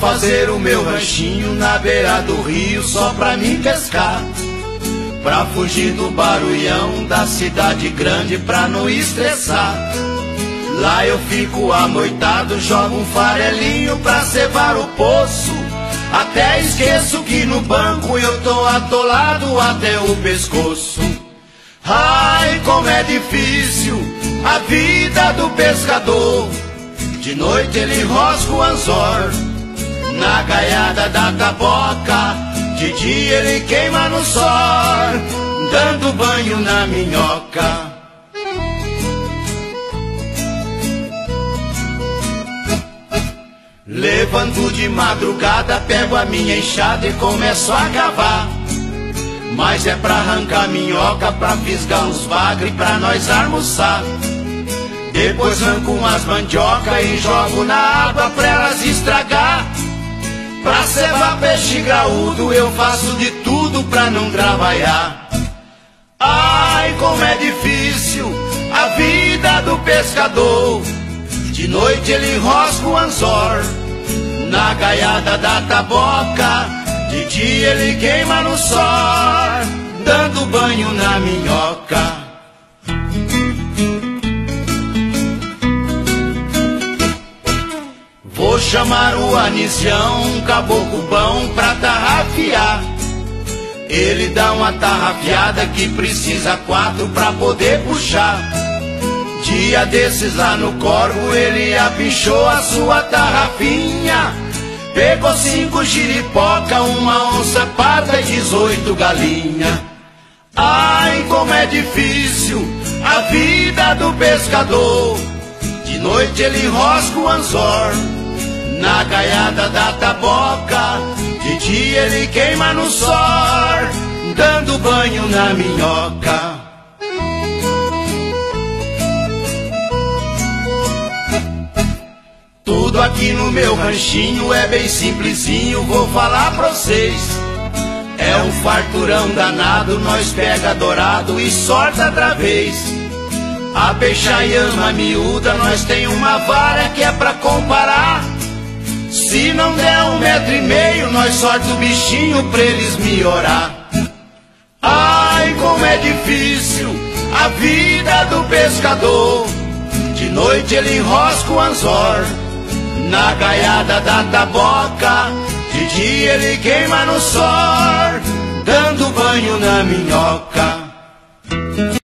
fazer o meu ranchinho na beira do rio só pra mim pescar. Pra fugir do barulhão da cidade grande pra não estressar. Lá eu fico amoitado, jogo um farelinho pra cevar o poço. Até esqueço que no banco eu tô atolado até o pescoço. Ai, como é difícil a vida do pescador. De noite ele rosca o anzor na gaiada da taboca. De dia ele queima no sol, dando banho na minhoca. Levanto de madrugada, pego a minha enxada e começo a cavar. Mas é pra arrancar minhoca, pra fisgar uns bagre, pra nós almoçar. Depois arranco umas mandioca e jogo na água pra elas estragar. Pra cevar peixe graúdo eu faço de tudo pra não trabalhar. Ai, como é difícil a vida do pescador. De noite ele rosca o anzor na gaiada da taboca. De dia ele queima no sol, dando banho na minhoca. Chamar o Anisião, um caboclo bom pra tarrafiar. Ele dá uma tarrafiada que precisa quatro pra poder puxar. Dia desses lá no corvo ele apichou a sua tarrafinha. Pegou cinco giripoca, uma onça parda e dezoito galinha. Ai, como é difícil a vida do pescador. De noite ele rosca o anzor na gaiada da taboca. De dia ele queima no sol, dando banho na minhoca. Tudo aqui no meu ranchinho é bem simplesinho, vou falar pra vocês. É um farturão danado, nós pega dourado e sorta outra vez. A peixaiama miúda, nós tem uma vara que é pra comparar. Se não der um metro e meio, nós sorte o bichinho pra eles melhorar. Ai, como é difícil a vida do pescador. De noite ele enrosca o anzor na gaiada da taboca. De dia ele queima no sol, dando banho na minhoca.